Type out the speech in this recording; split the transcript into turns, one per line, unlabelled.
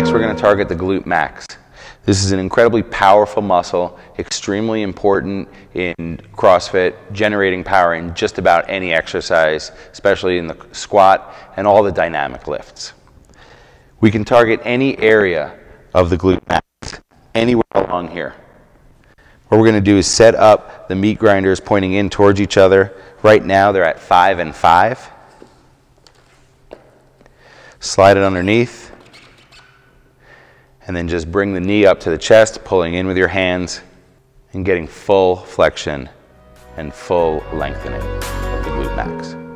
Next, we're going to target the glute max. This is an incredibly powerful muscle, extremely important in CrossFit, generating power in just about any exercise, especially in the squat and all the dynamic lifts. We can target any area of the glute max, anywhere along here. What we're going to do is set up the meat grinders pointing in towards each other. Right now they're at five and five. Slide it underneath and then just bring the knee up to the chest, pulling in with your hands and getting full flexion and full lengthening of the glute max.